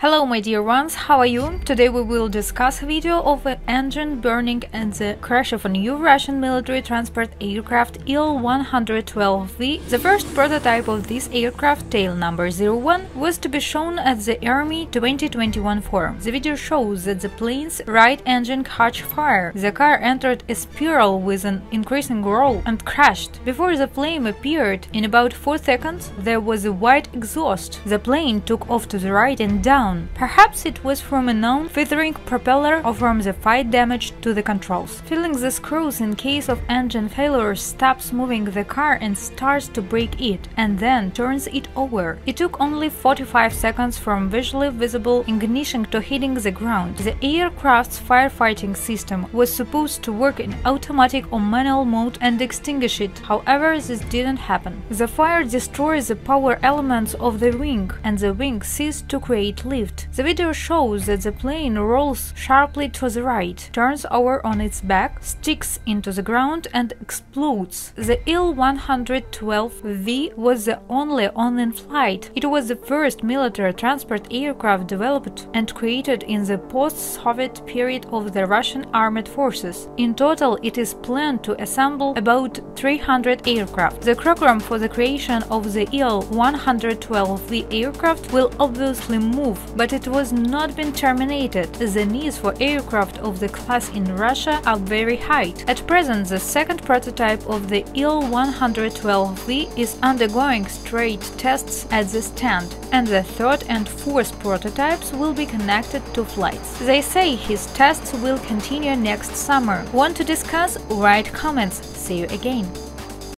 Hello my dear ones, how are you? Today we will discuss a video of an engine burning and the crash of a new Russian military transport aircraft Il-112V. The first prototype of this aircraft, tail number 01, was to be shown at the Army 2021 forum. The video shows that the plane's right engine caught fire. The car entered a spiral with an increasing roll and crashed. Before the flame appeared, in about 4 seconds, there was a white exhaust. The plane took off to the right and down Perhaps it was from a non-feathering propeller or from the fight damage to the controls. Filling the screws in case of engine failure stops moving the car and starts to brake it, and then turns it over. It took only 45 seconds from visually visible ignition to hitting the ground. The aircraft's firefighting system was supposed to work in automatic or manual mode and extinguish it, however this didn't happen. The fire destroys the power elements of the wing, and the wing ceased to create lift The video shows that the plane rolls sharply to the right, turns over on its back, sticks into the ground and explodes. The Il-112V was the only one in flight. It was the first military transport aircraft developed and created in the post-Soviet period of the Russian armed forces. In total, it is planned to assemble about 300 aircraft. The program for the creation of the Il-112V aircraft will obviously move but it was not been terminated. The needs for aircraft of the class in Russia are very high. At present, the second prototype of the Il-112V is undergoing straight tests at the stand, and the third and fourth prototypes will be connected to flights. They say his tests will continue next summer. Want to discuss? Write comments. See you again.